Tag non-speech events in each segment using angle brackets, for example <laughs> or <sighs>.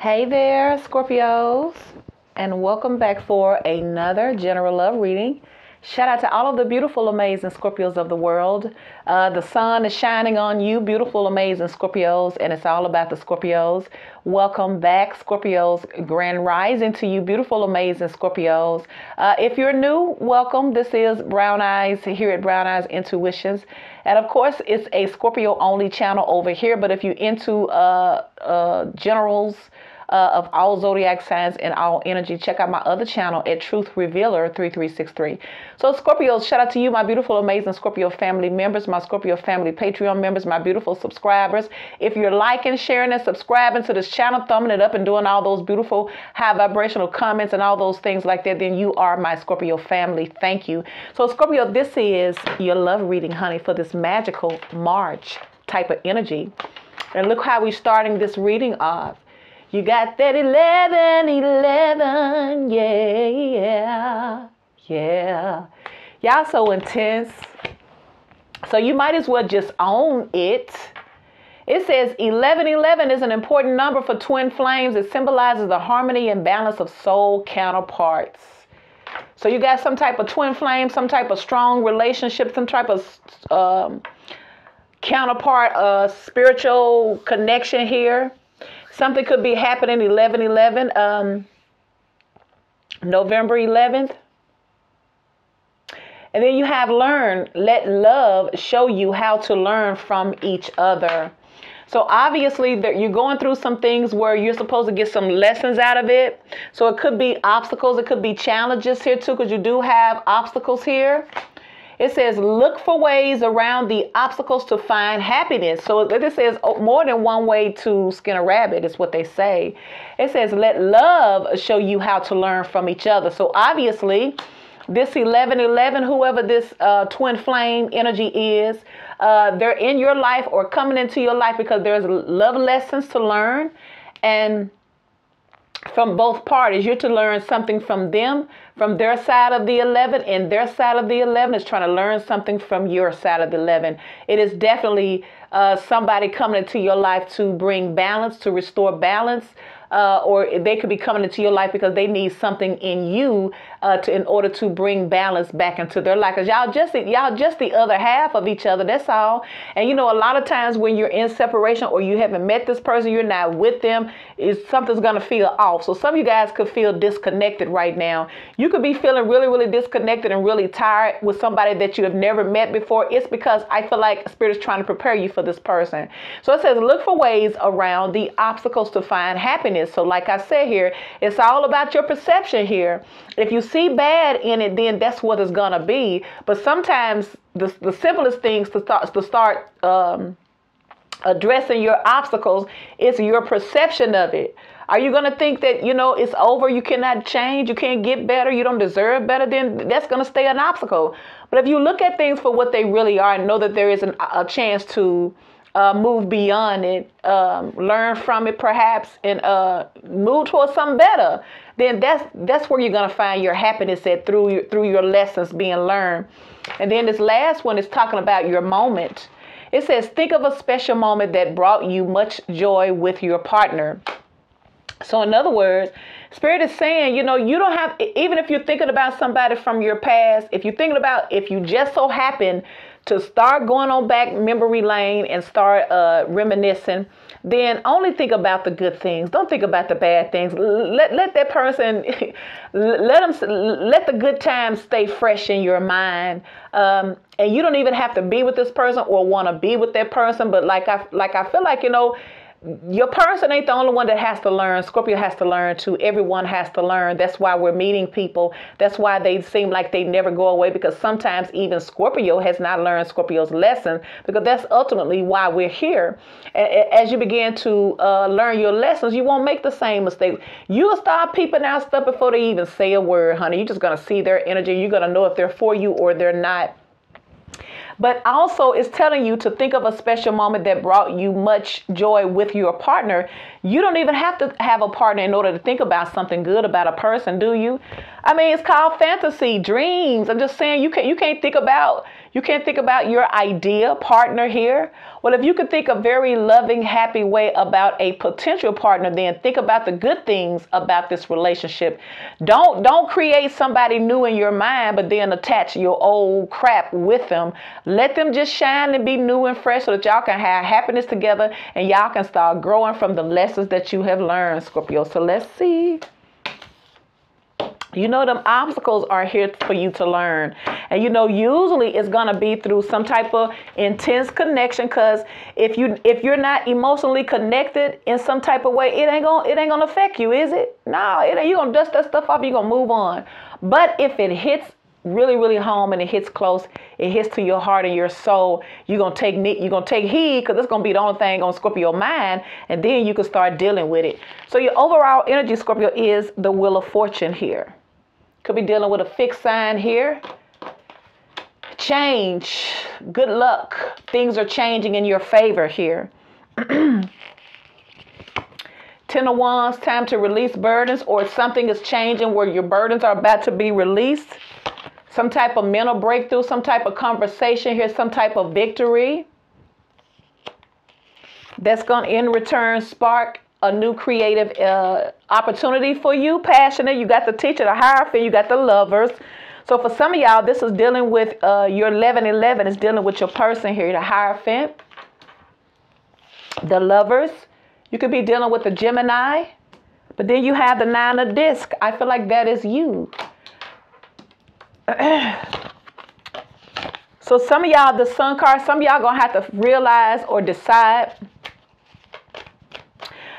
Hey there, Scorpios, and welcome back for another general love reading. Shout out to all of the beautiful, amazing Scorpios of the world. Uh, the sun is shining on you, beautiful, amazing Scorpios, and it's all about the Scorpios. Welcome back, Scorpios. Grand rising to you, beautiful, amazing Scorpios. Uh, if you're new, welcome. This is Brown Eyes here at Browneyez Intuitionz. And of course, it's a Scorpio only channel over here, but if you're into uh, uh generals, uh, of all zodiac signs and all energy, check out my other channel at Truth Revealer 3363. So, Scorpios, shout out to you, my beautiful, amazing Scorpio family members, my Scorpio family Patreon members, my beautiful subscribers. If you're liking, sharing, and subscribing to this channel, thumbing it up, and doing all those beautiful high vibrational comments and all those things like that, then you are my Scorpio family. Thank you. So, Scorpio, this is your love reading, honey, for this magical March type of energy. And look how we're starting this reading off. You got that 11, 11, yeah, yeah, yeah. Y'all so intense. So you might as well just own it. It says 1111 is an important number for twin flames. It symbolizes the harmony and balance of soul counterparts. So you got some type of twin flame, some type of strong relationship, some type of um, counterpart, uh, spiritual connection here. Something could be happening 11 11, um, November 11th. And then you have learn, let love show you how to learn from each other. So obviously that you're going through some things where you're supposed to get some lessons out of it. So it could be obstacles, it could be challenges here too, because you do have obstacles here. It says, look for ways around the obstacles to find happiness. So it says oh, more than one way to skin a rabbit, is what they say. It says, let love show you how to learn from each other. So obviously, this 1111, whoever this uh, twin flame energy is, uh, they're in your life or coming into your life because there's love lessons to learn. And from both parties. You're to learn something from them, from their side of the 11, and their side of the 11 is trying to learn something from your side of the 11. It is definitely uh, somebody coming into your life to bring balance, to restore balance, uh, or they could be coming into your life because they need something in you uh, to in order to bring balance back into their life. Cause y'all just y'all just the other half of each other. That's all. And you know, a lot of times when you're in separation or you haven't met this person, you're not with them, is something's gonna feel off. So some of you guys could feel disconnected right now. You could be feeling really, really disconnected and really tired with somebody that you have never met before. It's because I feel like Spirit is trying to prepare you for this person. So it says, look for ways around the obstacles to find happiness. So, like I said here, it's all about your perception here. If you see bad in it, then that's what it's gonna be. But sometimes the, the simplest things to start to start um, addressing your obstacles is your perception of it. Are you going to think that, you know, it's over, you cannot change, you can't get better, you don't deserve better? Then that's going to stay an obstacle. But if you look at things for what they really are and know that there is an, a chance to uh, move beyond it, um, learn from it perhaps, and uh, move towards something better, then that's that's where you're gonna find your happiness at through your, through your lessons being learned. And then this last one is talking about your moment. It says, think of a special moment that brought you much joy with your partner. So, in other words, Spirit is saying, you know, you don't have, even if you're thinking about somebody from your past, if you're thinking about, if you just so happen to start going on back memory lane and start uh, reminiscing, then only think about the good things. Don't think about the bad things. Let let that person, <laughs> let them, let the good times stay fresh in your mind. Um, and you don't even have to be with this person or want to be with that person. But like I like I feel like you know your person ain't the only one that has to learn. Scorpio has to learn too. Everyone has to learn. That's why we're meeting people. That's why they seem like they never go away because sometimes even Scorpio has not learned Scorpio's lesson because that's ultimately why we're here. As you begin to uh, learn your lessons, you won't make the same mistakes. You'll start peeping out stuff before they even say a word, honey. You're just going to see their energy. You're going to know if they're for you or they're not but also it's telling you to think of a special moment that brought you much joy with your partner. You don't even have to have a partner in order to think about something good about a person, do you? I mean, it's called fantasy, dreams. I'm just saying you can't you can't think about You can't think about your idea partner here. Well, if you could think a very loving, happy way about a potential partner, then think about the good things about this relationship. Don't don't create somebody new in your mind, but then attach your old crap with them. Let them just shine and be new and fresh so that y'all can have happiness together and y'all can start growing from the lessons that you have learned, Scorpio. So let's see. You know, them obstacles are here for you to learn. And you know, usually it's gonna be through some type of intense connection. Cause if you if you're not emotionally connected in some type of way, it ain't gonna it ain't gonna affect you, is it? No, it ain't you gonna dust that stuff off, you're gonna move on. But if it hits really, really home and it hits close, it hits to your heart and your soul, you're gonna take you're gonna take heed because it's gonna be the only thing on Scorpio mind, and then you can start dealing with it. So your overall energy, Scorpio, is the wheel of fortune here. Could be dealing with a fixed sign here. Change. Good luck. Things are changing in your favor here. <clears throat> Ten of Wands, time to release burdens, or something is changing where your burdens are about to be released. Some type of mental breakthrough, some type of conversation here, some type of victory. That's going to, in return, spark a new creative uh, opportunity for you, passionate. You got the teacher, the hierophant, you got the lovers. So for some of y'all, this is dealing with uh, your 1111 is dealing with your person here, the hierophant, the lovers. You could be dealing with the Gemini, but then you have the nine of disc. I feel like that is you. <sighs> so some of y'all, the sun card, some of y'all gonna have to realize or decide.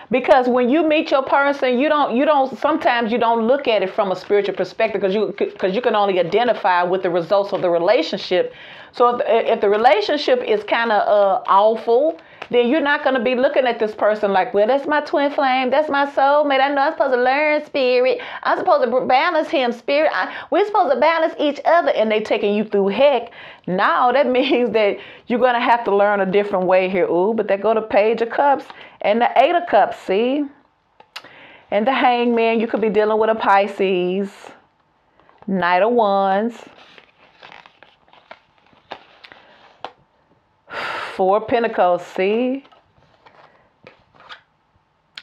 Because when you meet your person you don't you don't sometimes you don't look at it from a spiritual perspective because you because you can only identify with the results of the relationship. So if, if the relationship is kind of uh, awful then you're not going to be looking at this person like, well, that's my twin flame. That's my soulmate. I know I'm supposed to learn spirit. I'm supposed to balance him spirit. I, we're supposed to balance each other. And they taking you through heck. Now that <laughs> means that you're going to have to learn a different way here. Ooh, but they go to Page of Cups and the Eight of Cups, see? And the Hangman, you could be dealing with a Pisces. Knight of Wands. Four Pentacles, see?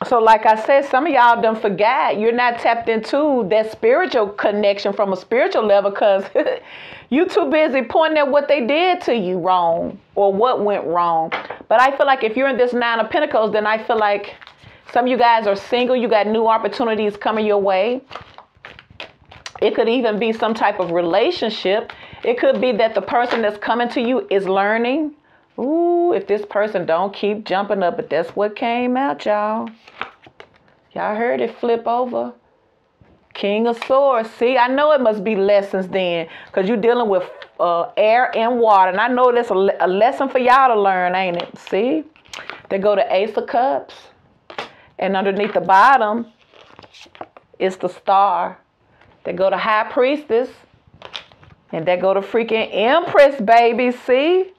So, like I said, some of y'all done forgot. You're not tapped into that spiritual connection from a spiritual level because <laughs> you too busy pointing at what they did to you wrong or what went wrong. But I feel like if you're in this nine of pentacles, then I feel like some of you guys are single. You got new opportunities coming your way. It could even be some type of relationship. It could be that the person that's coming to you is learning Ooh, if this person don't keep jumping up, but that's what came out, y'all. Y'all heard it flip over. King of Swords. See, I know it must be lessons then, because you're dealing with uh, air and water. And I know that's a, a lesson for y'all to learn, ain't it? See? They go to Ace of Cups. And underneath the bottom is the star. They go to High Priestess. And they go to freaking Empress, baby. See?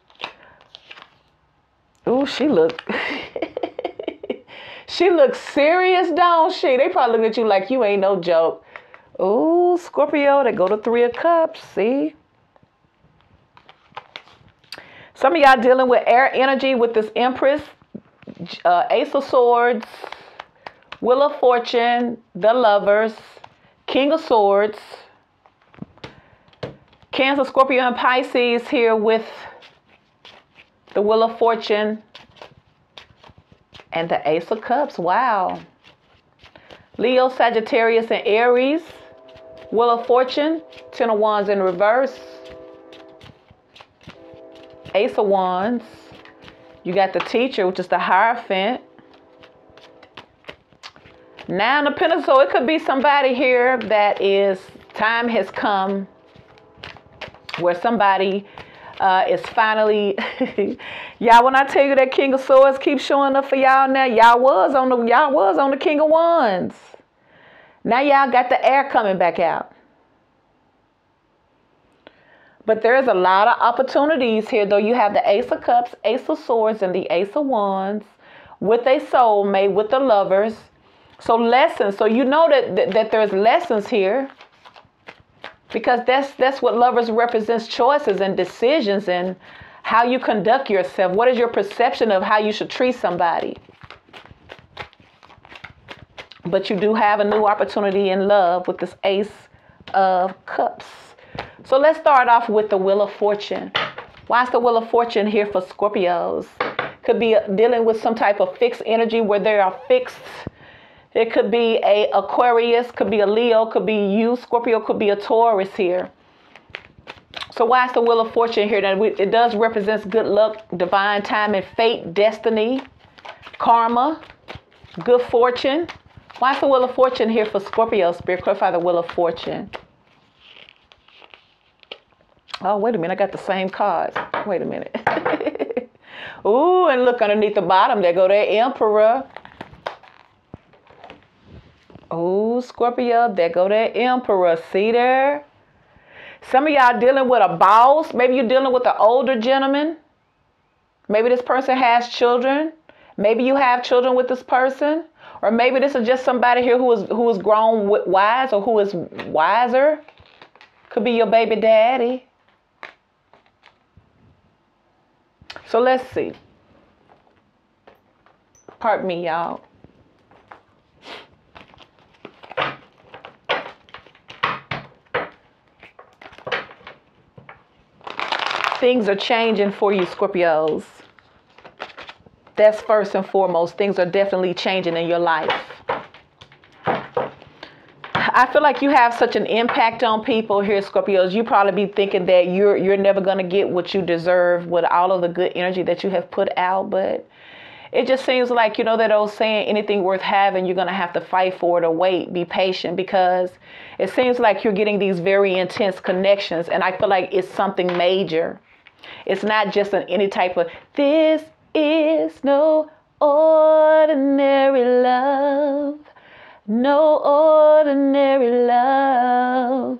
Ooh, she look. <laughs> she looks serious, don't she? They probably look at you like you ain't no joke. Ooh, Scorpio, they go to three of cups. See? Some of y'all dealing with air energy with this Empress, uh, Ace of Swords, Wheel of Fortune, the Lovers, King of Swords, Cancer, Scorpio, and Pisces here with the Wheel of Fortune, and the Ace of Cups. Wow. Leo, Sagittarius, and Aries. Wheel of Fortune, Ten of Wands in reverse. Ace of Wands. You got the teacher, which is the Hierophant. Nine of Pentacles. So it could be somebody here that is, time has come where somebody uh, is finally <laughs> y'all when I tell you that King of Swords keeps showing up for y'all now, y'all was on the y'all was on the King of Wands. Now y'all got the air coming back out. But there's a lot of opportunities here, though. You have the Ace of Cups, Ace of Swords, and the Ace of Wands with a soulmate, with the lovers. So lessons. So you know that, that, that there's lessons here. Because that's that's what lovers represents choices and decisions and how you conduct yourself. What is your perception of how you should treat somebody? But you do have a new opportunity in love with this Ace of Cups. So let's start off with the Wheel of Fortune. Why is the Wheel of Fortune here for Scorpios? Could be dealing with some type of fixed energy where they are fixed. It could be a Aquarius, could be a Leo, could be you, Scorpio, could be a Taurus here. So why is the Wheel of Fortune here? That it does represents good luck, divine time, and fate, destiny, karma, good fortune. Why is the Wheel of Fortune here for Scorpio? Spirit, clarify the Wheel of Fortune. Oh, wait a minute. I got the same cards. Wait a minute. <laughs> Ooh, and look underneath the bottom. There go that Emperor. Oh, Scorpio. There go that Emperor. See there? Some of y'all dealing with a boss. Maybe you're dealing with an older gentleman. Maybe this person has children. Maybe you have children with this person. Or maybe this is just somebody here who is who is grown wise or who is wiser. Could be your baby daddy. So let's see. Pardon me, y'all. Things are changing for you, Scorpios. That's first and foremost. Things are definitely changing in your life. I feel like you have such an impact on people here, Scorpios. You probably be thinking that you're you're never gonna get what you deserve with all of the good energy that you have put out, but it just seems like you know that old saying, anything worth having, you're gonna have to fight for it or wait, be patient, because it seems like you're getting these very intense connections, and I feel like it's something major. It's not just an any type of this is no ordinary love. No ordinary love.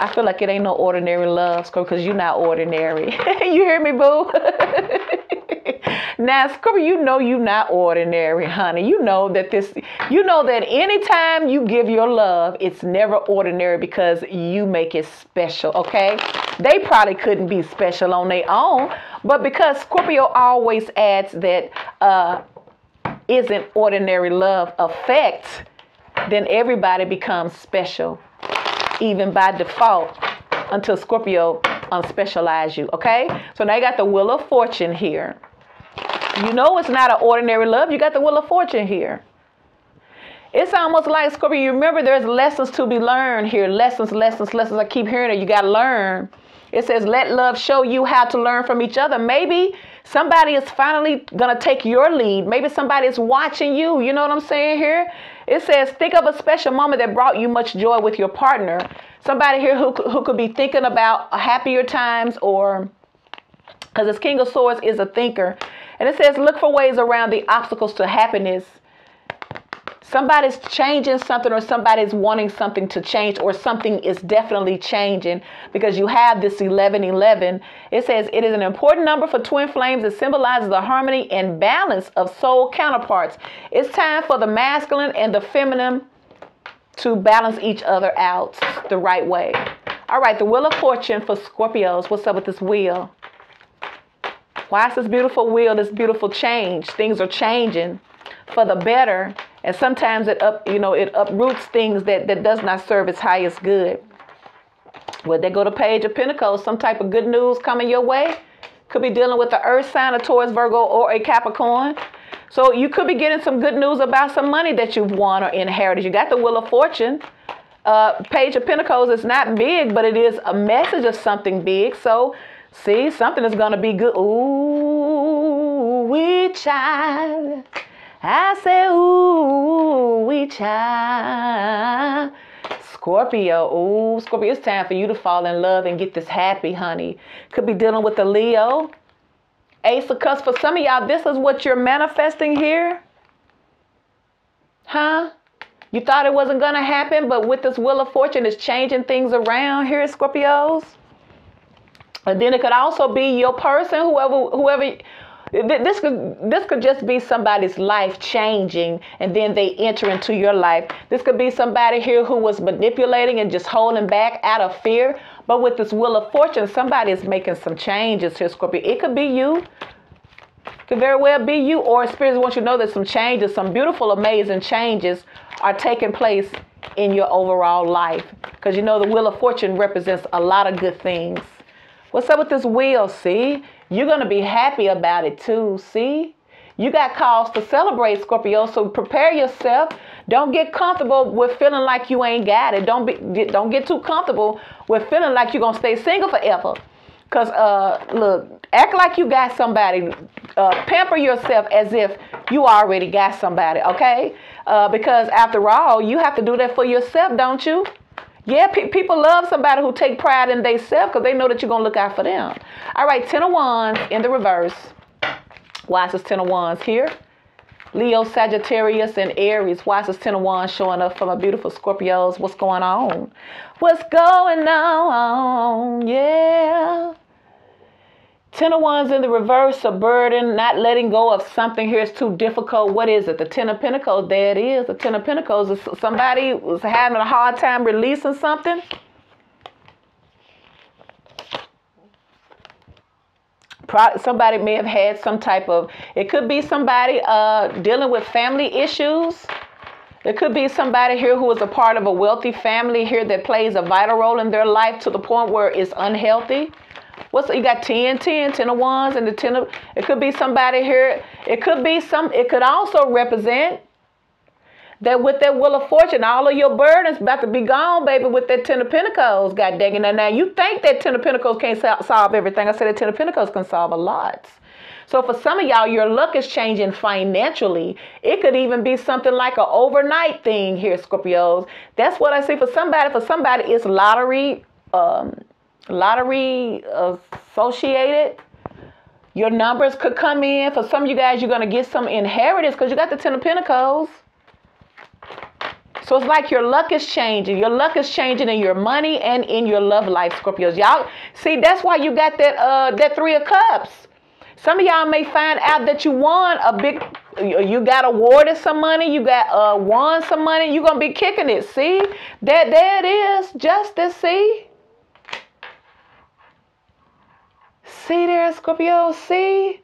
I feel like it ain't no ordinary love, because you're not ordinary. <laughs> you hear me, boo? <laughs> <laughs> now, Scorpio, you know you're not ordinary, honey. You know that this, you know that anytime you give your love, it's never ordinary because you make it special, okay? They probably couldn't be special on their own, but because Scorpio always adds that uh, isn't ordinary love effect, then everybody becomes special, even by default, until Scorpio unspecialize you. Okay? So now you got the Wheel of Fortune here. You know it's not an ordinary love. You got the Wheel of Fortune here. It's almost like Scorpio. You remember there's lessons to be learned here. Lessons, lessons, lessons. I keep hearing it. You got to learn. It says, let love show you how to learn from each other. Maybe somebody is finally going to take your lead. Maybe somebody is watching you. You know what I'm saying here? It says, think of a special moment that brought you much joy with your partner. Somebody here who, who could be thinking about happier times or because this King of Swords is a thinker. And it says, look for ways around the obstacles to happiness somebody's changing something or somebody's wanting something to change or something is definitely changing because you have this 1111 it says it is an important number for twin flames it symbolizes the harmony and balance of soul counterparts. It's time for the masculine and the feminine to balance each other out the right way. All right the wheel of fortune for scorpios. What's up with this wheel? Why is this beautiful wheel this beautiful change? Things are changing for the better and sometimes it up you know it uproots things that that does not serve its highest good. Well they go to page of pentacles. Some type of good news coming your way. Could be dealing with the earth sign a taurus virgo or a capricorn. So you could be getting some good news about some money that you've won or inherited. You got the wheel of fortune. Uh, page of pentacles is not big but it is a message of something big. So see something is going to be good. Ooh we child I say, ooh, we child. Scorpio, ooh, Scorpio, it's time for you to fall in love and get this happy, honey. Could be dealing with the Leo. Ace of Cups. For some of y'all, this is what you're manifesting here. Huh? You thought it wasn't going to happen, but with this Wheel of Fortune, it's changing things around here, Scorpios. And then it could also be your person, whoever, whoever, This could this could just be somebody's life changing, and then they enter into your life. This could be somebody here who was manipulating and just holding back out of fear. But with this wheel of fortune, somebody is making some changes here, Scorpio. It could be you. Could very well be you, or spirits want you to know that some changes, some beautiful, amazing changes are taking place in your overall life. Because you know the wheel of fortune represents a lot of good things. What's up with this wheel? See, you're going to be happy about it too. See, you got cause to celebrate, Scorpio. So prepare yourself. Don't get comfortable with feeling like you ain't got it. Don't be, don't get too comfortable with feeling like you're gonna stay single forever. Cause uh, look, act like you got somebody. Uh, pamper yourself as if you already got somebody. Okay? Uh, because after all, you have to do that for yourself, don't you? Yeah, pe- people love somebody who take pride in themselves because they know that you're going to look out for them. All right, Ten of Wands in the reverse. Why is this Ten of Wands here? Leo, Sagittarius, and Aries. Why is this Ten of Wands showing up for my beautiful Scorpios? What's going on? What's going on? Yeah. Ten of Wands in the reverse, a burden, not letting go of something here is too difficult. What is it? The Ten of Pentacles, there it is. The Ten of Pentacles is somebody was having a hard time releasing something. Somebody may have had some type of, it could be somebody uh, dealing with family issues. It could be somebody here who is a part of a wealthy family here that plays a vital role in their life to the point where it's unhealthy. What's you got 10, 10, 10 of wands and the 10 of it could be somebody here. It could be some it could also represent that with that wheel of fortune, all of your burdens about to be gone, baby, with that ten of pentacles. God dang it. Now, now you think that ten of pentacles can't solve everything. I said that ten of pentacles can solve a lot. So for some of y'all, your luck is changing financially. It could even be something like an overnight thing here, Scorpios. That's what I see for somebody. For somebody, it's lottery um, lottery associated. Your numbers could come in. For some of you guys, you're going to get some inheritance because you got the Ten of Pentacles. So it's like your luck is changing. Your luck is changing in your money and in your love life, Scorpios. Y'all see that's why you got that uh that three of cups. Some of y'all may find out that you won a big you got awarded some money, you got uh won some money, you're gonna be kicking it. See? That there it is. Justice, see? See there, Scorpio? See?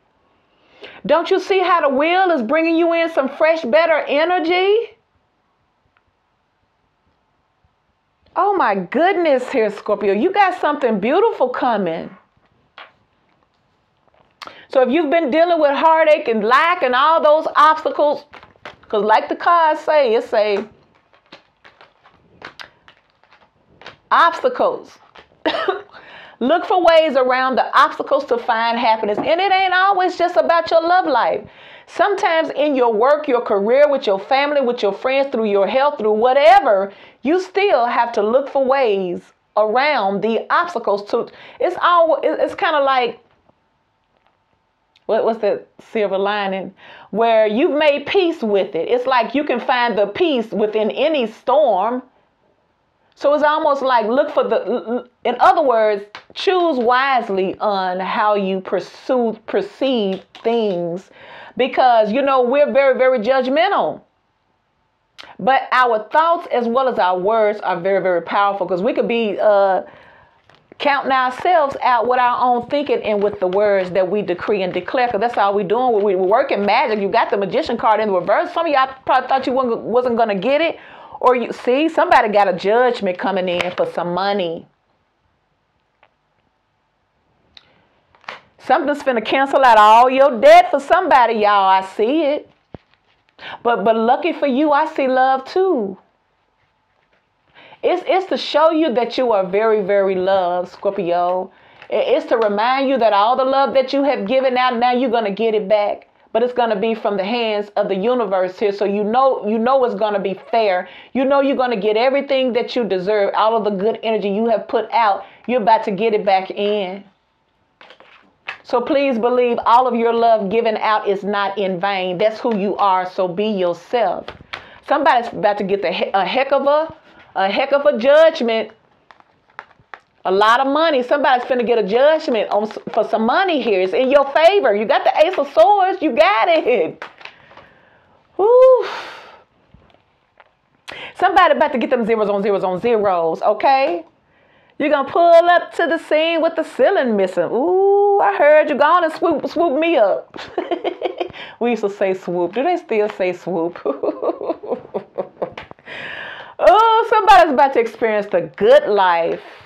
Don't you see how the wheel is bringing you in some fresh, better energy? Oh my goodness, here, Scorpio. You got something beautiful coming. So if you've been dealing with heartache and lack and all those obstacles, because like the cards say, it say obstacles. <coughs> <coughs> Look for ways around the obstacles to find happiness. And it ain't always just about your love life. Sometimes in your work, your career, with your family, with your friends, through your health, through whatever, you still have to look for ways around the obstacles to it's all it's kind of like what, what's the silver lining where you've made peace with it it's like you can find the peace within any storm so it's almost like look for the, in other words, choose wisely on how you pursue, perceive things because, you know, we're very, very judgmental. But our thoughts as well as our words are very, very powerful because we could be uh, counting ourselves out with our own thinking and with the words that we decree and declare because that's all we're doing. We're working magic. You got the magician card in the reverse. Some of y'all probably thought you wasn't going to get it or you see, somebody got a judgment coming in for some money. Something's finna cancel out all your debt for somebody, y'all. I see it. But but lucky for you, I see love too. It's, it's to show you that you are very, very loved, Scorpio. It's to remind you that all the love that you have given out, now you're going to get it back but it's going to be from the hands of the universe here. So you know you know it's going to be fair. You know you're going to get everything that you deserve all of the good energy you have put out. You're about to get it back in. So please believe all of your love given out is not in vain. That's who you are so be yourself. Somebody's about to get the, a heck of a a heck of a judgment A lot of money. Somebody's going to get a judgment on for some money here. It's in your favor. You got the Ace of Swords. You got it. Woo. Somebody about to get them zeros on zeros on zeros, okay? You're gonna pull up to the scene with the ceiling missing. Ooh, I heard you gone and swoop swoop me up. <laughs> we used to say swoop. Do they still say swoop? <laughs> oh, somebody's about to experience the good life.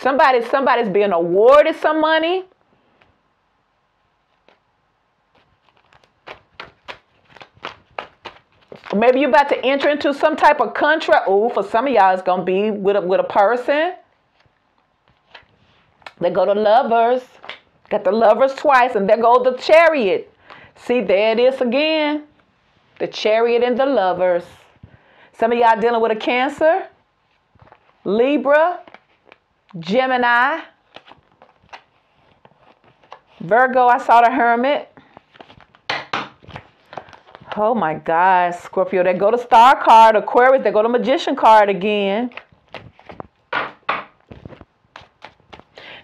Somebody, somebody's being awarded some money. Maybe you're about to enter into some type of contract. Oh, for some of y'all, it's gonna be with a, with a person. They go to lovers. Got the lovers twice, and there go the chariot. See, there it is again. The chariot and the lovers. Some of y'all dealing with a Cancer, Libra, Gemini, Virgo. I saw the Hermit. Oh my God, Scorpio. They go to Star card, Aquarius. They go to Magician card again.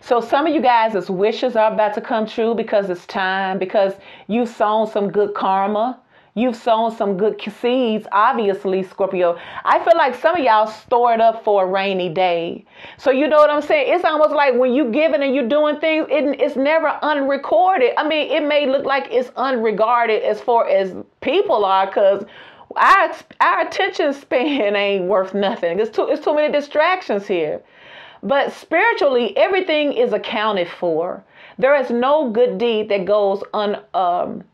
So some of you guys' wishes are about to come true because it's time, because you've sown some good karma. You've sown some good seeds, obviously, Scorpio. I feel like some of y'all stored up for a rainy day. So you know what I'm saying? It's almost like when you giving and you're doing things, it, it's never unrecorded. I mean, it may look like it's unregarded as far as people are, because our our attention span <laughs> ain't worth nothing. It's too it's too many distractions here. But spiritually, everything is accounted for. There is no good deed that goes un um,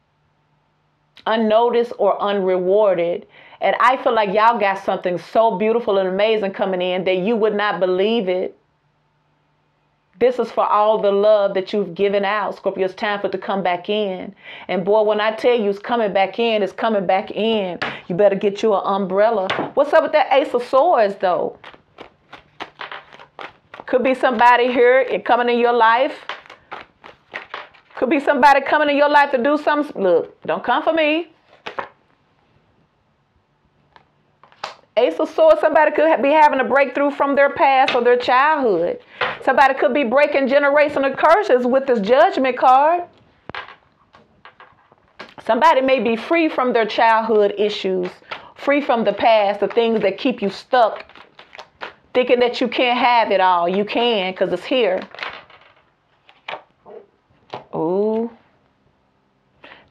unnoticed or unrewarded. And I feel like y'all got something so beautiful and amazing coming in that you would not believe it. This is for all the love that you've given out. Scorpio, it's time for it to come back in. And boy, when I tell you it's coming back in, it's coming back in. You better get you an umbrella. What's up with that Ace of Swords, though? Could be somebody here coming in your life could be somebody coming in your life to do something. Look, don't come for me. Ace of Swords, somebody could be having a breakthrough from their past or their childhood. Somebody could be breaking generational curses with this judgment card. Somebody may be free from their childhood issues, free from the past, the things that keep you stuck, thinking that you can't have it all. You can because it's here. Ooh.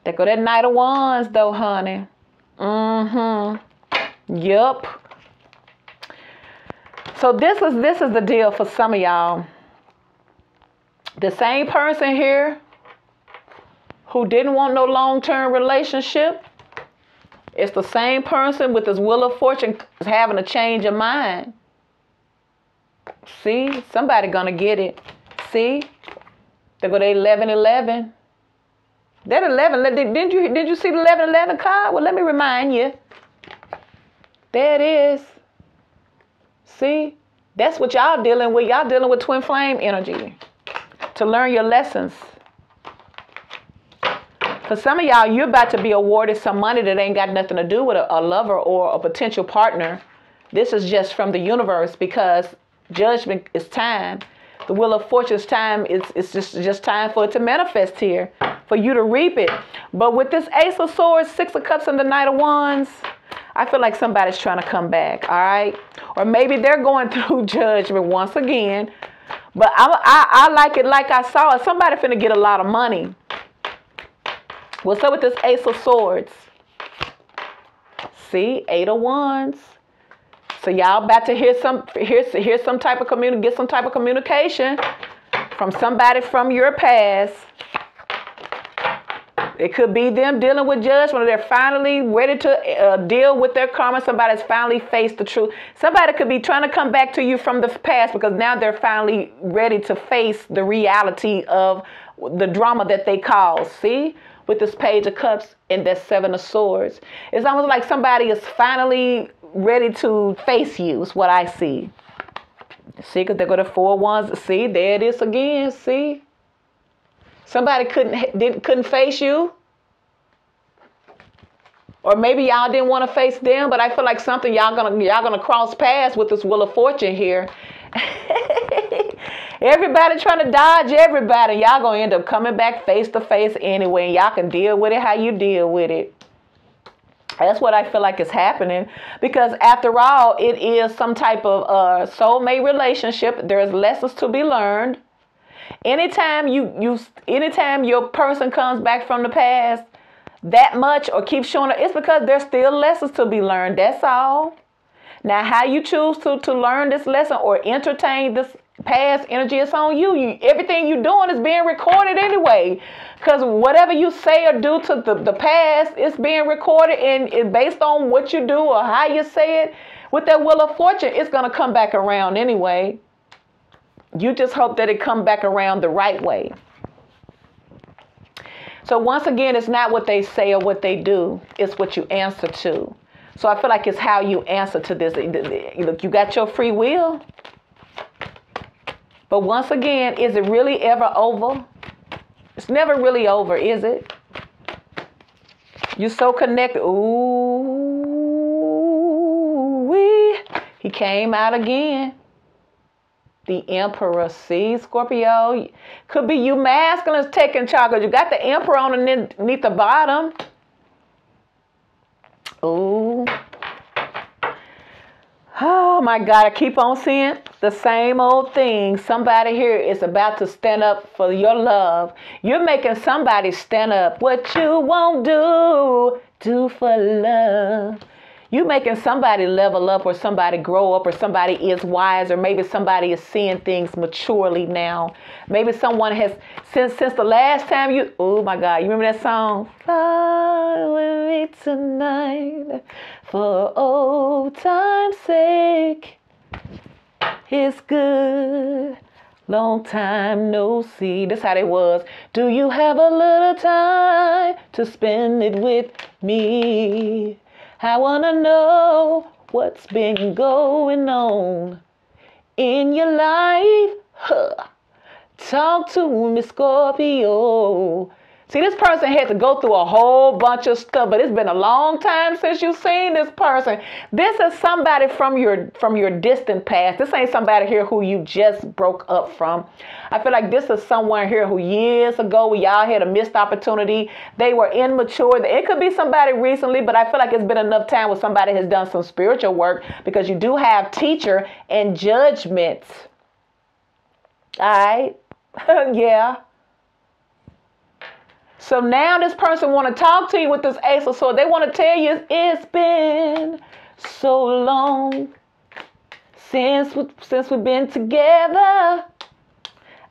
There go that Knight of Wands, though, honey. Mm-hmm. Yup. So this is this is the deal for some of y'all. The same person here who didn't want no long-term relationship. It's the same person with this wheel of fortune is having a change of mind. See, somebody gonna get it. See, they go to 1111. That 11, didn't you, did you see the 1111 card? Well, let me remind you. There it is. See? That's what y'all dealing with. Y'all dealing with twin flame energy to learn your lessons. For some of y'all, you're about to be awarded some money that ain't got nothing to do with a, a lover or a potential partner. This is just from the universe because judgment is time the wheel of fortune's time it's, it's just just time for it to manifest here for you to reap it. But with this ace of swords six of cups and the knight of wands i feel like somebody's trying to come back all right? Or maybe they're going <laughs> through judgment once again. But I, I, I like it like i saw it. Somebody finna get a lot of money. What's up with this ace of swords? See eight of wands so y'all about to hear some hear, hear some type of community get some type of communication from somebody from your past. It could be them dealing with judgment. They're finally ready to uh, deal with their karma. Somebody's finally faced the truth. Somebody could be trying to come back to you from the past because now they're finally ready to face the reality of the drama that they caused. See? With this page of cups and that seven of swords. It's almost like somebody is finally ready to face you is what I see. See, because they go to four ones. See, there it is again. See, somebody couldn't didn't couldn't face you, or maybe y'all didn't want to face them. But I feel like something y'all gonna y'all gonna cross paths with this wheel of fortune here. <laughs> Everybody trying to dodge everybody. Y'all gonna end up coming back face to face anyway. Y'all can deal with it how you deal with it. That's what I feel like is happening because after all, it is some type of uh, soulmate relationship. There's lessons to be learned. Anytime you you anytime your person comes back from the past that much or keeps showing up, it's because there's still lessons to be learned. That's all. Now, how you choose to to learn this lesson or entertain this past energy, it's on you. you everything you're doing is being recorded anyway. Because whatever you say or do to the, the past, it's being recorded and based on what you do or how you say it, with that wheel of fortune, it's going to come back around anyway. You just hope that it come back around the right way. So once again, it's not what they say or what they do, it's what you answer to. So I feel like it's how you answer to this. Look, you got your free will. But once again, is it really ever over? It's never really over, is it? You're so connected. Ooh, wee. He came out again. The Emperor. See, Scorpio. Could be you masculines taking charge. You got the Emperor underneath the bottom. Ooh. Oh my God, I keep on seeing the same old thing. Somebody here is about to stand up for your love. You're making somebody stand up. What you won't do, do for love. You making somebody level up or somebody grow up or somebody is wise or maybe somebody is seeing things maturely now. Maybe someone has since since the last time you oh my God, you remember that song? Fly with me tonight for old time's sake. It's good. Long time no see. This how it was. Do you have a little time to spend it with me? I wanna know what's been going on in your life. Huh. Talk to me, Scorpio. See, this person had to go through a whole bunch of stuff, but it's been a long time since you've seen this person. This is somebody from your from your distant past. This ain't somebody here who you just broke up from. I feel like this is someone here who years ago y'all had a missed opportunity. They were immature. It could be somebody recently, but I feel like it's been enough time where somebody has done some spiritual work because you do have teacher and judgment. All right. <laughs> yeah. So now this person want to talk to you with this ace of swords. They want to tell you it's been so long since we, since we've been together.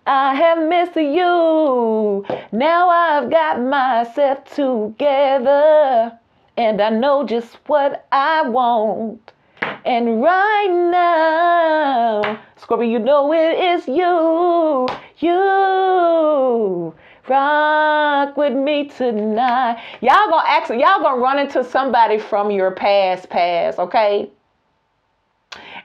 I have missed you. Now I've got myself together. And I know just what I want. And right now, Scorpio, you know it is you. You rock with me tonight. Y'all gonna ask, y'all gonna run into somebody from your past past, okay?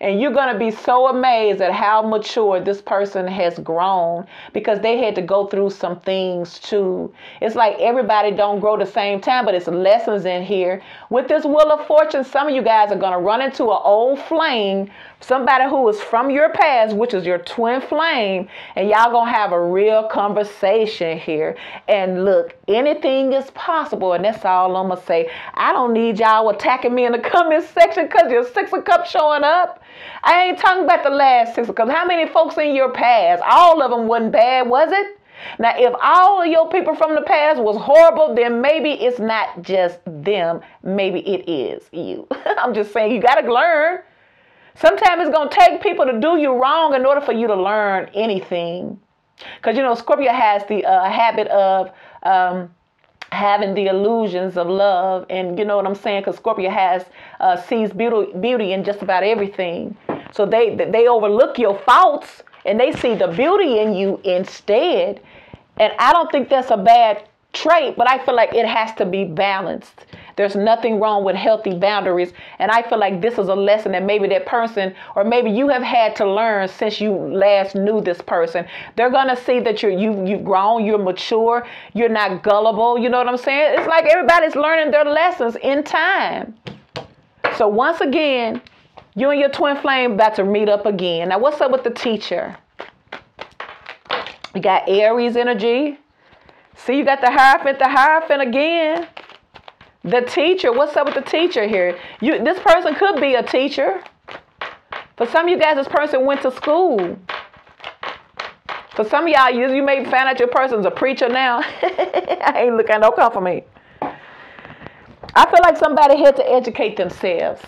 And you're going to be so amazed at how mature this person has grown because they had to go through some things too. It's like everybody don't grow the same time, but it's lessons in here. With this Wheel of Fortune, some of you guys are going to run into an old flame, somebody who is from your past, which is your twin flame, and y'all to have a real conversation here. And look, anything is possible, and that's all I'm to say. I don't need y'all attacking me in the comment <laughs> section because your Six of Cups showing up. I ain't talking about the last six because how many folks in your past? All of them wasn't bad, was it? Now, if all of your people from the past was horrible, then maybe it's not just them. Maybe it is you. <laughs> I'm just saying you got to learn. Sometimes it's going to take people to do you wrong in order for you to learn anything. Because, you know, Scorpio has the uh, habit of um, having the illusions of love and you know what i'm saying? Because scorpio has uh, sees beauty beauty in just about everything. So they they overlook your faults and they see the beauty in you instead. And i don't think that's a bad trait but i feel like it has to be balanced there's nothing wrong with healthy boundaries. And I feel like this is a lesson that maybe that person, or maybe you have had to learn since you last knew this person. They're gonna see that you're you you've grown, you're mature, you're not gullible. You know what I'm saying? It's like everybody's learning their lessons in time. So once again, you and your twin flame about to meet up again. Now, what's up with the teacher? You got Aries energy. See, you got the Hierophant, the Hierophant again. The teacher. What's up with the teacher here? You, this person could be a teacher. For some of you guys, this person went to school. For some of y'all, you, you may find out your person's a preacher now. <laughs> I ain't looking no come for me. I feel like somebody had to educate themselves.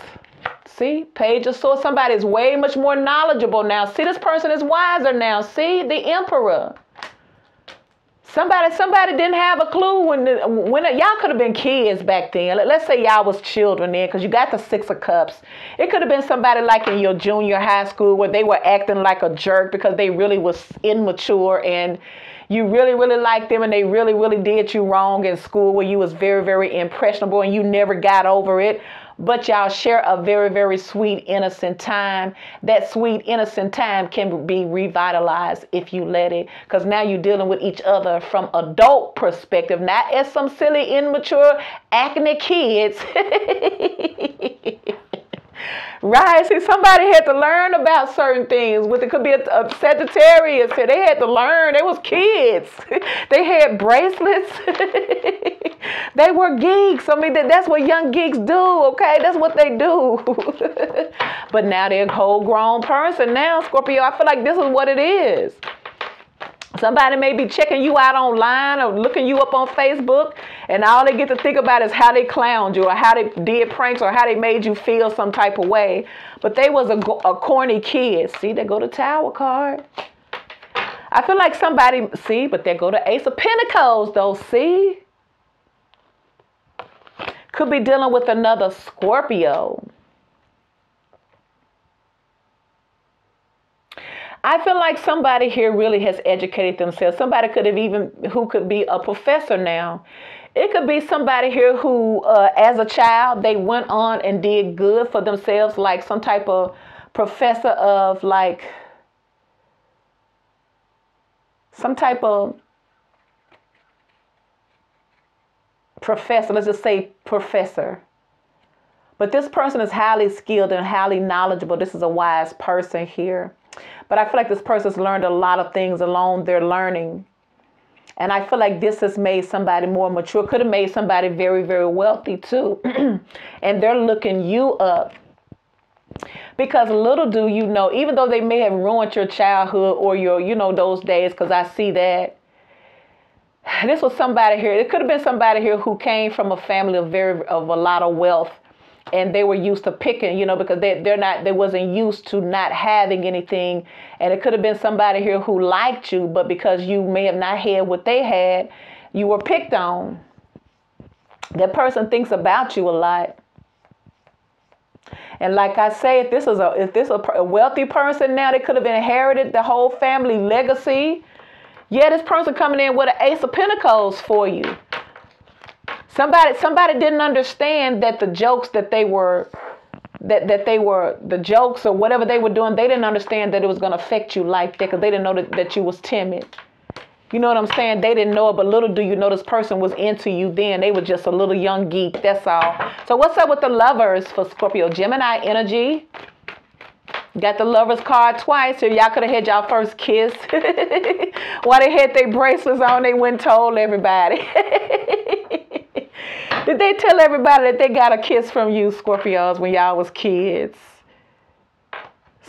See, page of swords. Somebody is way much more knowledgeable now. See, this person is wiser now. See, the emperor. Somebody, somebody didn't have a clue when the, when y'all could have been kids back then. Let's say y'all was children then, because you got the six of cups. It could have been somebody like in your junior high school where they were acting like a jerk because they really was immature and you really, really liked them and they really, really did you wrong in school where you was very, very impressionable and you never got over it but y'all share a very, very sweet, innocent time. That sweet, innocent time can be revitalized if you let it, because now you're dealing with each other from adult perspective, not as some silly, immature, acne kids. <laughs> Right. See, somebody had to learn about certain things. With it could be a, a Sagittarius here. They had to learn. They was kids. <laughs> they had bracelets. <laughs> they were geeks. I mean, that, that's what young geeks do. Okay, that's what they do. <laughs> but now they're a whole grown person. Now, Scorpio, I feel like this is what it is. Somebody may be checking you out online or looking you up on Facebook, and all they get to think about is how they clowned you or how they did pranks or how they made you feel some type of way. But they was a, a corny kid. See, they go to Tower card. I feel like somebody, see, but they go to Ace of Pentacles, though, see? Could be dealing with another Scorpio. I feel like somebody here really has educated themselves. Somebody could have even, who could be a professor now. It could be somebody here who, uh, as a child, they went on and did good for themselves, like some type of professor of like some type of professor, let's just say professor. But this person is highly skilled and highly knowledgeable. This is a wise person here. But I feel like this person's learned a lot of things along their learning. And I feel like this has made somebody more mature, could have made somebody very, very wealthy too. <clears throat> and they're looking you up. Because little do you know, even though they may have ruined your childhood or your, you know, those days, because I see that. <sighs> This was somebody here. It could have been somebody here who came from a family of very of a lot of wealth and they were used to picking, you know, because they they're not they wasn't used to not having anything. And it could have been somebody here who liked you, but because you may have not had what they had, you were picked on. That person thinks about you a lot. And like I say, if this is a if this is a wealthy person now, they could have inherited the whole family legacy. Yeah, this person coming in with an ace of pentacles for you. Somebody somebody didn't understand that the jokes that they were that, that they were the jokes or whatever they were doing, they didn't understand that it was going to affect you like that because they didn't know that, that you was timid. You know what I'm saying? They didn't know it, but little do you know this person was into you then. They were just a little young geek. That's all. So what's up with the lovers for Scorpio? Gemini energy. Got the lovers card twice here. Y'all could have had y'all first kiss. <laughs> While they had their bracelets on, they went told everybody. <laughs> Did they tell everybody that they got a kiss from you, Scorpios, when y'all was kids?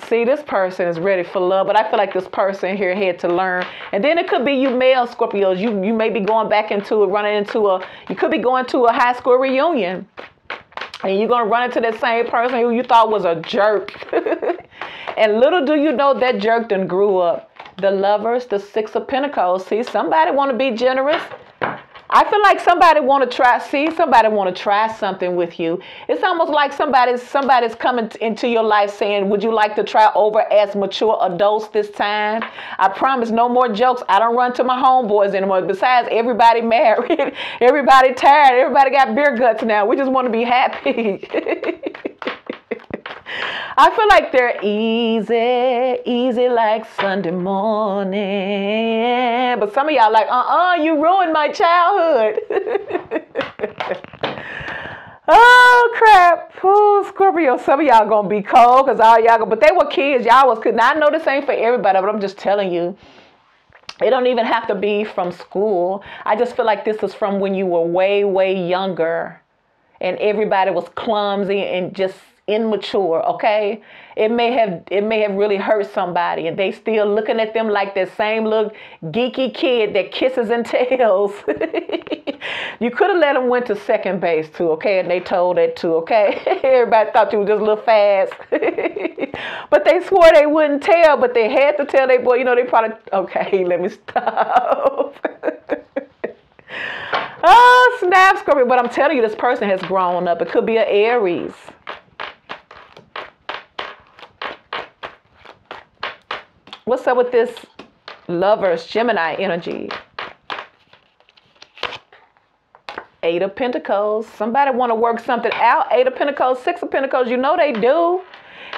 See, this person is ready for love, but I feel like this person here had to learn. And then it could be you male Scorpios. You you may be going back into it, running into a you could be going to a high school reunion. And you're gonna run into that same person who you thought was a jerk. <laughs> and little do you know that jerk then grew up. The lovers, the six of pentacles. See, somebody wanna be generous. I feel like somebody want to try, see, somebody want to try something with you. It's almost like somebody's somebody's coming into your life saying, "Would you like to try over as mature adults this time?" I promise, no more jokes. I don't run to my homeboys anymore. Besides, everybody <laughs> married, everybody tired, everybody got beer guts now. We just want to be happy. <laughs> I feel like they're easy, easy like Sunday morning. But some of y'all like, uh-uh, you ruined my childhood. <laughs> oh crap. Oh, Scorpio, some of y'all gonna be cold because all y'all go, but they were kids. Y'all was. Now I know this ain't for everybody, but I'm just telling you. It don't even have to be from school. I just feel like this is from when you were way, way younger and everybody was clumsy and just immature, okay? It may have it may have really hurt somebody and they still looking at them like that same little geeky kid that kisses and <laughs> tells. you could have let them went to second base too, okay? And they told it too, okay? <laughs> Everybody thought you were just a little fast. <laughs> but they swore they wouldn't tell, but they had to tell their boy, you know, they probably okay, let me stop. oh, snap, Scorpio. But I'm telling you, this person has grown up. It could be an Aries. What's up with this lovers, Gemini energy? Eight of Pentacles. Somebody want to work something out. Eight of Pentacles, Six of Pentacles. You know they do.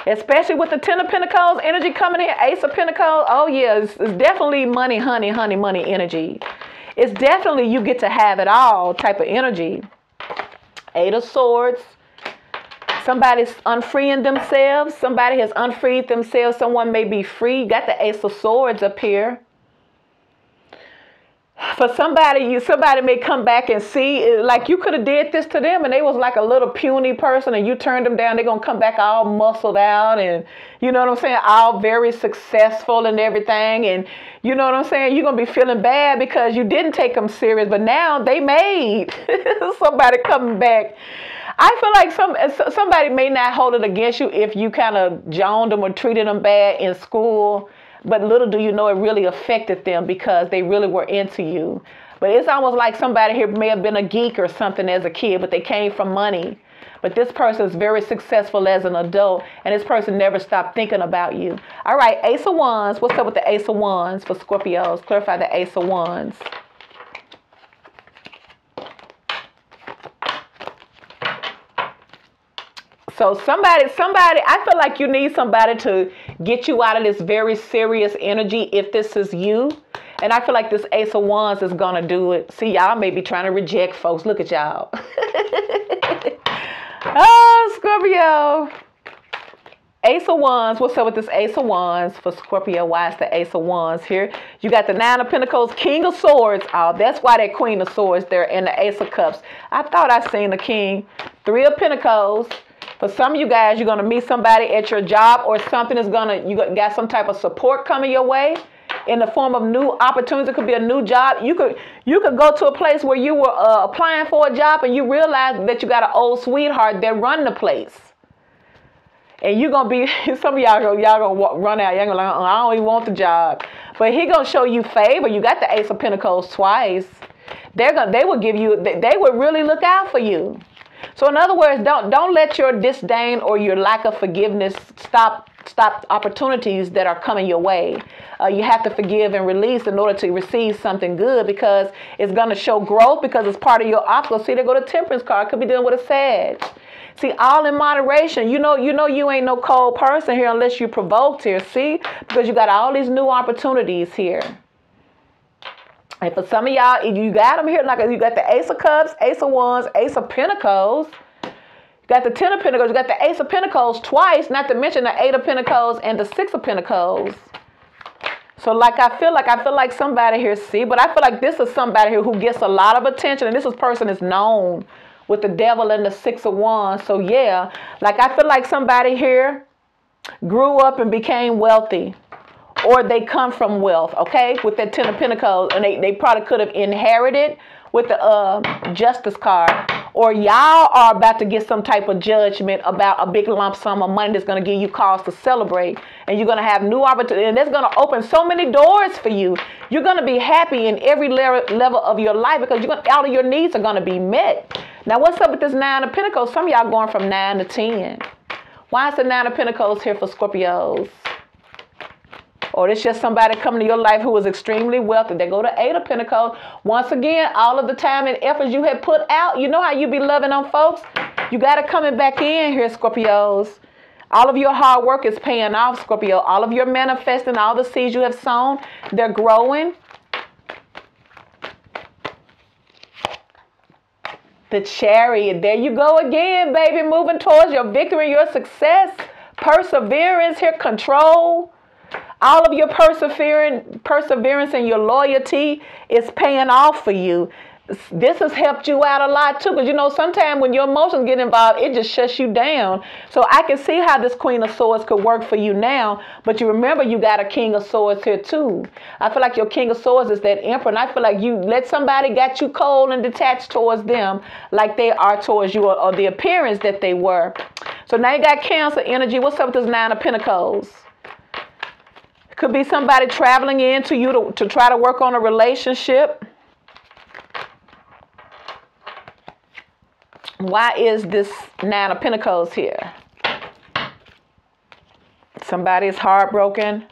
Especially with the Ten of Pentacles energy coming in. Ace of Pentacles. Oh, yeah. It's, it's definitely money, honey, honey, money energy. It's definitely you get to have it all type of energy. Eight of Swords. Somebody's unfreeing themselves. Somebody has unfreed themselves. Someone may be free. Got the Ace of Swords up here. For somebody, you somebody may come back and see like you could have did this to them, and they was like a little puny person, and you turned them down. They're gonna come back all muscled out, and you know what I'm saying, all very successful and everything, and you know what I'm saying. You're gonna be feeling bad because you didn't take them serious, but now they made <laughs> somebody coming back I feel like some somebody may not hold it against you if you kind of joned them or treated them bad in school, but little do you know it really affected them because they really were into you. But it's almost like somebody here may have been a geek or something as a kid, but they came from money. But this person is very successful as an adult, and this person never stopped thinking about you. All right, Ace of Wands. What's up with the Ace of Wands for Scorpios? Clarify the Ace of Wands. So somebody, somebody, I feel like you need somebody to get you out of this very serious energy if this is you. And I feel like this Ace of Wands is going to do it. See, y'all may be trying to reject folks. Look at y'all. <laughs> oh, Scorpio. Ace of Wands. What's up with this Ace of Wands for Scorpio? Why is the Ace of Wands here? You got the Nine of Pentacles, King of Swords. Oh, that's why that Queen of Swords there and the Ace of Cups. I thought I seen the King. Three of Pentacles. For some of you guys, you're going to meet somebody at your job or something is going to, you got some type of support coming your way in the form of new opportunities. It could be a new job. You could you could go to a place where you were uh, applying for a job and you realize that you got an old sweetheart that run the place. And you're gonna be <laughs> some of y'all y'all gonna run out. Y'all gonna like, I don't even want the job. But he gonna show you favor. You got the Ace of Pentacles twice. They're gonna they will give you they, they would really look out for you. So in other words, don't don't let your disdain or your lack of forgiveness stop stop opportunities that are coming your way. Uh, you have to forgive and release in order to receive something good because it's going to show growth because it's part of your obstacle. See, they go to temperance card. Could be dealing with a sage. See, all in moderation. You know, you know, you ain't no cold person here unless you provoked here. See, because you got all these new opportunities here. And for some of y'all, you got them here, like you got the Ace of Cups, Ace of Wands, Ace of Pentacles. You got the Ten of Pentacles, you got the Ace of Pentacles twice, not to mention the Eight of Pentacles and the Six of Pentacles. So like I feel like I feel like somebody here, see, but I feel like this is somebody here who gets a lot of attention, and this is person is known with the devil and the six of wands. So yeah, like I feel like somebody here grew up and became wealthy or they come from wealth, okay, with that Ten of Pentacles, and they, they probably could have inherited with the uh, Justice card, or y'all are about to get some type of judgment about a big lump sum of money that's going to give you cause to celebrate, and you're going to have new opportunity, and that's going to open so many doors for you. You're going to be happy in every level of your life because you're going all of your needs are going to be met. Now, what's up with this Nine of Pentacles? Some of y'all going from nine to ten. Why is the Nine of Pentacles here for Scorpios? Or it's just somebody coming to your life who is extremely wealthy. They go to Eight of Pentacles. Once again, all of the time and efforts you have put out, you know how you be loving on folks? You got to coming back in here, Scorpios. All of your hard work is paying off, Scorpio. All of your manifesting, all the seeds you have sown, they're growing. The chariot, there you go again, baby, moving towards your victory, your success, perseverance here, control. All of your persevering, perseverance and your loyalty is paying off for you. This has helped you out a lot too because you know sometimes when your emotions get involved it just shuts you down. So i can see how this queen of swords could work for you now but you remember you got a king of swords here too. I feel like your king of swords is that emperor and i feel like you let somebody got you cold and detached towards them like they are towards you or, or the appearance that they were. So now you got cancer energy. What's up with this nine of pentacles could be somebody traveling in to you to, to try to work on a relationship Why is this Nine of Pentacles here? Somebody is heartbroken.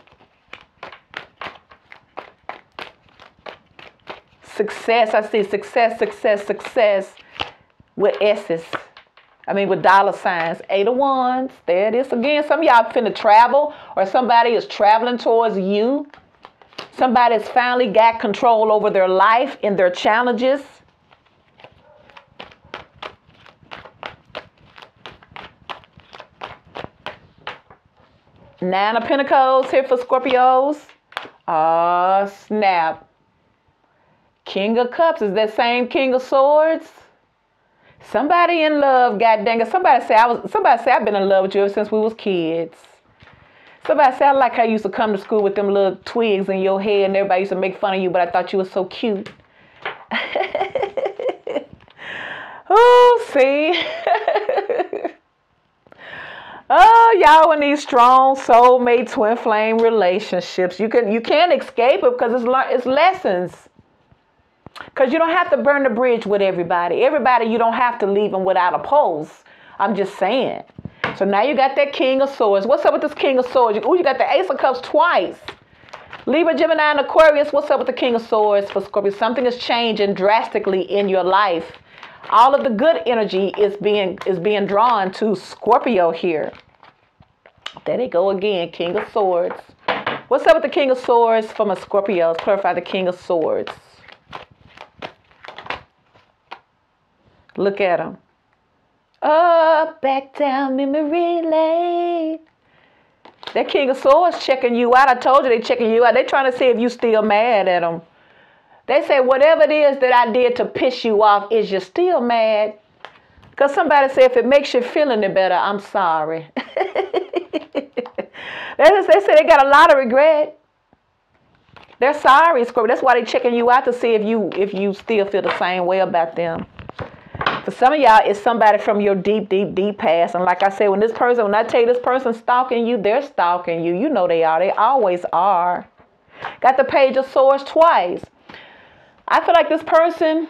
Success, I see success, success, success with S's. I mean, with dollar signs. Eight of Wands. There it is again. Some of y'all finna travel or somebody is traveling towards you. Somebody's finally got control over their life and their challenges. Nine of Pentacles here for Scorpios. Ah, uh, snap. King of Cups is that same King of Swords. Somebody in love, god dang it. Somebody say I was somebody say I've been in love with you ever since we was kids. Somebody said I like how you used to come to school with them little twigs in your hair and everybody used to make fun of you, but I thought you were so cute. <laughs> oh, see. <laughs> Oh, y'all in these strong soulmate twin flame relationships, you can you can't escape it because it's it's lessons. Because you don't have to burn the bridge with everybody. Everybody, you don't have to leave them without a pulse. I'm just saying. So now you got that King of Swords. What's up with this King of Swords? Oh, you got the Ace of Cups twice. Libra, Gemini, and Aquarius. What's up with the King of Swords for Scorpio? Something is changing drastically in your life all of the good energy is being is being drawn to Scorpio here. There they go again, King of Swords. What's up with the King of Swords from a Scorpio? Let's clarify the King of Swords. Look at him. Up, back down memory lane. That King of Swords checking you out. I told you they checking you out. They trying to see if you still mad at them. They say whatever it is that I did to piss you off, is you still mad? Because somebody said if it makes you feel any better, I'm sorry. <laughs> they, they say they got a lot of regret. They're sorry, Scorpio. That's why they're checking you out to see if you if you still feel the same way about them. For some of y'all, it's somebody from your deep, deep, deep past. And like I said, when this person, when I tell you this person stalking you, they're stalking you. You know they are. They always are. Got the page of swords twice. I feel like this person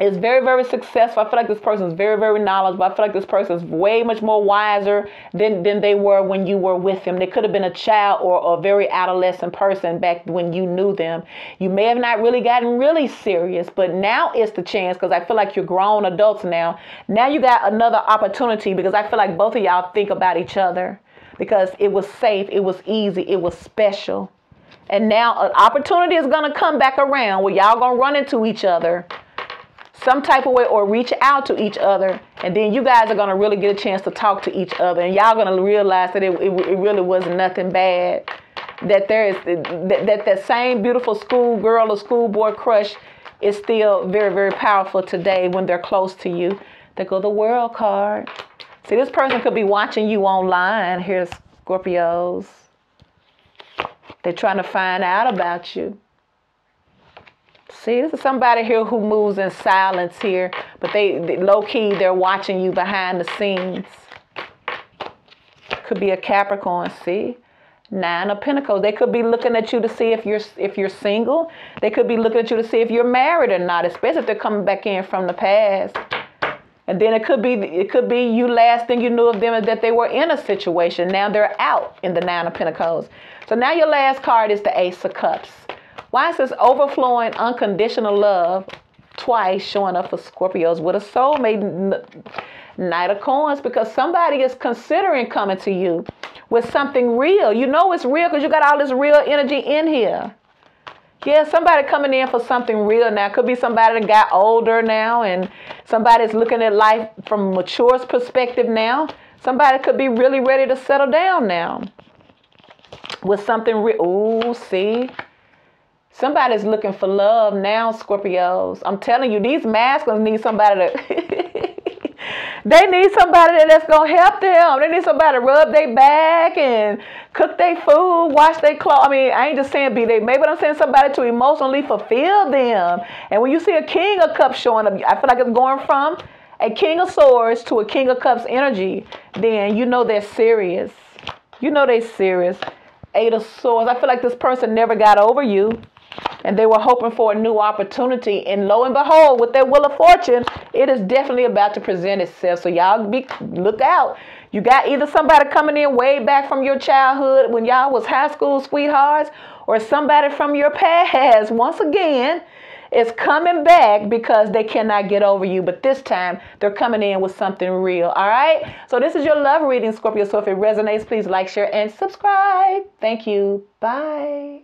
is very, very successful. I feel like this person is very, very knowledgeable. I feel like this person is way much more wiser than, than they were when you were with them. They could have been a child or a very adolescent person back when you knew them. You may have not really gotten really serious, but now it's the chance because I feel like you're grown adults now. Now you got another opportunity because I feel like both of y'all think about each other because it was safe, it was easy, it was special. And now an opportunity is going to come back around where y'all going to run into each other some type of way or reach out to each other. And then you guys are going to really get a chance to talk to each other. And y'all going to realize that it, it, it really was nothing bad. That there is that, that that same beautiful school girl or schoolboy crush is still very, very powerful today when they're close to you. They go the world card. See, this person could be watching you online. Here's Scorpios. They're trying to find out about you. See, this is somebody here who moves in silence here, but they, they low key, they're watching you behind the scenes. Could be a Capricorn, see? Nine of Pentacles. They could be looking at you to see if you're if you're single. They could be looking at you to see if you're married or not, especially if they're coming back in from the past. And then it could be it could be you last thing you knew of them is that they were in a situation. Now they're out in the Nine of Pentacles. So now your last card is the Ace of Cups. Why is this overflowing unconditional love twice showing up for Scorpios with a soulmate Knight of Coins? Because somebody is considering coming to you with something real. You know it's real because you got all this real energy in here. Yeah, somebody coming in for something real now. Could be somebody that got older now and somebody's looking at life from a mature perspective now. Somebody could be really ready to settle down now. with something real. Ooh, see? Somebody's looking for love now, Scorpios. I'm telling you, these masculines need somebody to. <laughs> they need somebody that's gonna help them. They need somebody to rub their back and cook their food, wash their clothes. I mean, I ain't just saying be they maybe I'm saying somebody to emotionally fulfill them. And when you see a king of cups showing up, I feel like it's going from a king of swords to a king of cups energy, then you know they're serious. You know they're serious. Eight of swords. I feel like this person never got over you and they were hoping for a new opportunity. And lo and behold, with their wheel of fortune, it is definitely about to present itself. So y'all be look out. You got either somebody coming in way back from your childhood when y'all was high school sweethearts, or somebody from your past. Once again, is coming back because they cannot get over you. But this time, they're coming in with something real. All right? So, this is your love reading, Scorpio. So, if it resonates, please like, share, and subscribe. Thank you. Bye.